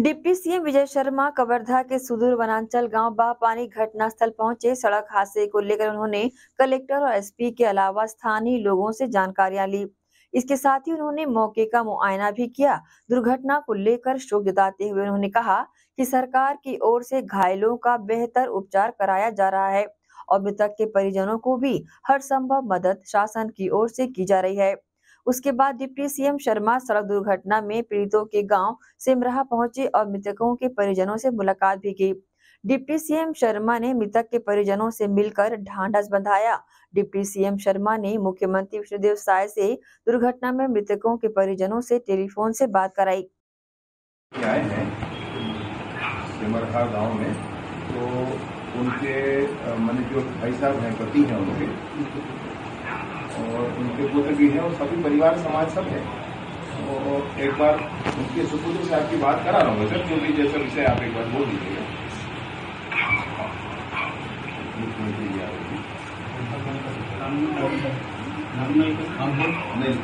Deputy CM Vijay Sharma, Kawardha के सुदूर वनांचल गाँव बापानी घटनास्थल पहुँचे। सड़क हादसे को लेकर उन्होंने कलेक्टर और एसपी के अलावा स्थानीय लोगों से जानकारियाँ ली। इसके साथ ही उन्होंने मौके का मुआयना भी किया। दुर्घटना को लेकर शोक जताते हुए उन्होंने कहा कि सरकार की ओर से घायलों का बेहतर उपचार कराया जा रहा है और मृतक के परिजनों को भी हर संभव मदद शासन की ओर से की जा रही है। उसके बाद डिप्टी सीएम शर्मा सड़क दुर्घटना में पीड़ितों के गाँव सिमराहा पहुँचे और मृतकों के परिजनों से मुलाकात भी की। डिप्टी सीएम शर्मा ने मृतक के परिजनों से मिलकर ढांढस बंधाया। डिप्टी सीएम शर्मा ने मुख्यमंत्री विष्णुदेव साय से दुर्घटना में मृतकों के परिजनों से टेलीफोन से बात कराई। आए हैं सिमरहा गाँव में तो उनके माने जो भाई साहब हैं, पति हैं उनके और उनके पुत्र भी हैं और सभी परिवार समाज सब है। और एक बार उनके सुपुत्र से आपकी बात करा रहा हूँ सर जो भी जैसा विषय आप एक बार बोल दीजिएगा। हैं।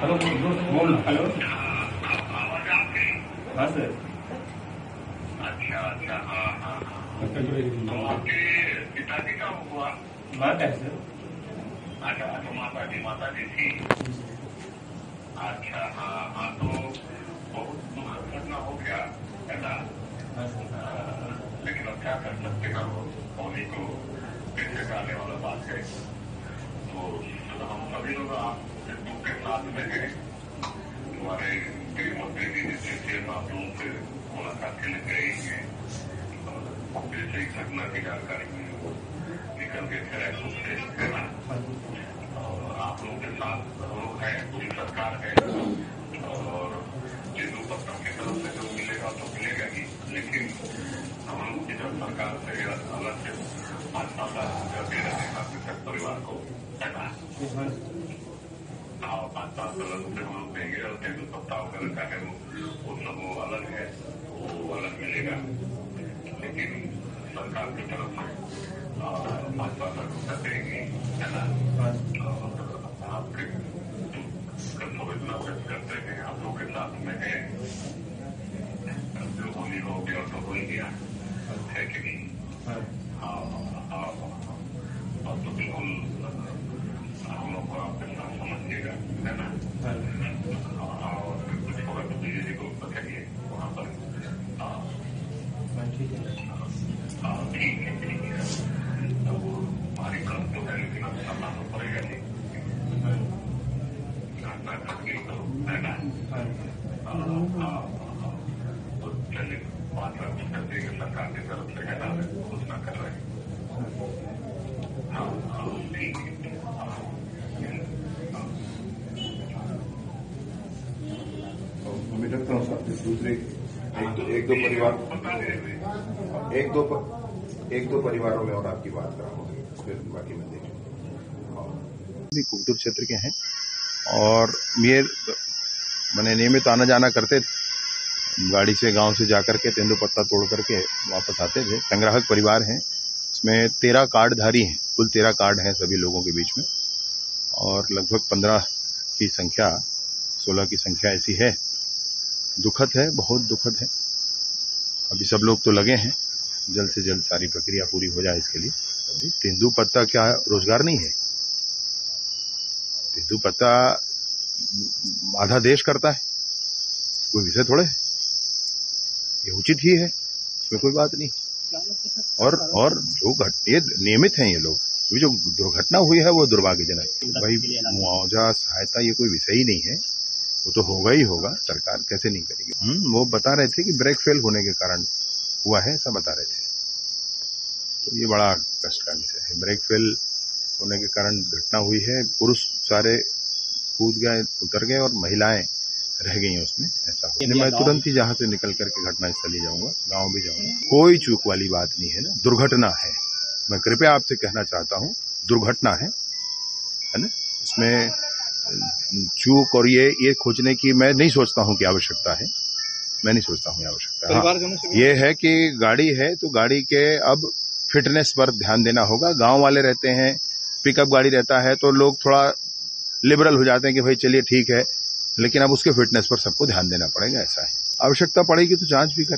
हेलो बोल हेलो। हाँ सर। अच्छा अच्छा हाँ हाँ बात आपके पिताजी का हुआ। है सर। अच्छा अच्छा माता जी माता जी थी अच्छा हाँ हाँ तो बहुत दुखद घटना हो गया है ना? हाँ लेकिन अब क्या कर सकते हैं वो होली को पैसे डालने वाला बात है। तो हम सभी लोग आप के साथ में हैं। हमारे गृह मंत्री जी जैसे थे आप लोगों से मुलाकात के लिए गए हैं जैसे ही घटना की जानकारी मिली के से है ना और आप लोगों के साथ हम लोग हैं पूरी सरकार है और हिंदू पत्रों की तरफ़ से जो मिलेगा तो मिलेगा ही लेकिन हम लोग जब सरकार से अलग से पाँच रुपया दे रहे मृतक परिवार को है हाँ पाँच पाँच लाख रुपये हम लोग देंगे और तेंदु पत्ता वगैरह का है वो वो सब वो अलग है, वो अलग मिलेगा। लेकिन सरकार की तरफ़ से आ, पाँच पाँच लाख रुपया देंगे है ना और आपके दुख का संवेदना व्यक्त करते हैं आप लोग के साथ में है जो होली हो गया तो हो ही गया है कि नहीं हाँ हाँ और तो बिल्कुल हम लोग को आपके साथ समझिएगा है ना और कुछ होगा तो दीदी जी को बताइए वहाँ पर हाँ ठीक है हाँ, ठीक है ठीक है तो हमारी तरफ़ तो है लेकिन अब करना तो पड़ेगा नहीं घटना घट गई तो है कर रहे मैं रखता हूँ साहब एक एक दो परिवार एक दो परिवारों में और आपकी बात कराऊँगा फिर बाकी मैं देखूँगा क्षेत्र के हैं और ये मैंने नियमित आना जाना करते गाड़ी से गाँव से जाकर के तेंदु पत्ता तोड़ करके वापस आते थे। संग्राहक परिवार हैं। इसमें तेरह कार्डधारी हैं। कुल तेरह कार्ड हैं सभी लोगों के बीच में। और लगभग पंद्रह की संख्या, सोलह की संख्या ऐसी है। दुखद है, बहुत दुखद है। अभी सब लोग तो लगे हैं। जल्द से जल्द सारी प्रक्रिया पूरी हो जाए इसके लिए। अभी तेंदु पत्ता क्या रोज़गार नहीं है? तेंदु पत्ता आधा देश करता है। कोई विषय थोड़े है। ये उचित ही है। इसमें कोई बात नहीं। और और जो घट नियमित हैं ये लोग जो दुर्घटना हुई है वो दुर्भाग्यजनक भाई मुआवजा सहायता ये कोई विषय ही नहीं है। वो तो होगा ही होगा। सरकार कैसे नहीं करेगी? हम्म, वो बता रहे थे कि ब्रेक फेल होने के कारण हुआ है ऐसा बता रहे थे। तो ये बड़ा कष्ट का विषय है। ब्रेक फेल होने के कारण घटना हुई है। पुरुष सारे कूद गए उतर गए और महिलाएँ रह गई उसमें ऐसा हुआ मैं तुरंत ही जहाँ से निकल करके घटना स्थल ही जाऊँगा गाँव भी जाऊँगा। कोई चूक वाली बात नहीं है ना। दुर्घटना है। मैं कृपया आपसे कहना चाहता हूँ दुर्घटना है है ना? इसमें चूक और ये ये खोजने की मैं नहीं सोचता हूँ कि आवश्यकता है। मैं नहीं सोचता हूँ आवश्यकता हाँ, ये है कि गाड़ी है तो गाड़ी के अब फिटनेस पर ध्यान देना होगा। गाँव वाले रहते हैं पिकअप गाड़ी रहता है तो लोग थोड़ा लिबरल हो जाते हैं कि भाई चलिए ठीक है, लेकिन अब उसके फिटनेस पर सबको ध्यान देना पड़ेगा, ऐसा है। आवश्यकता पड़ेगी तो जाँच भी करेंगे।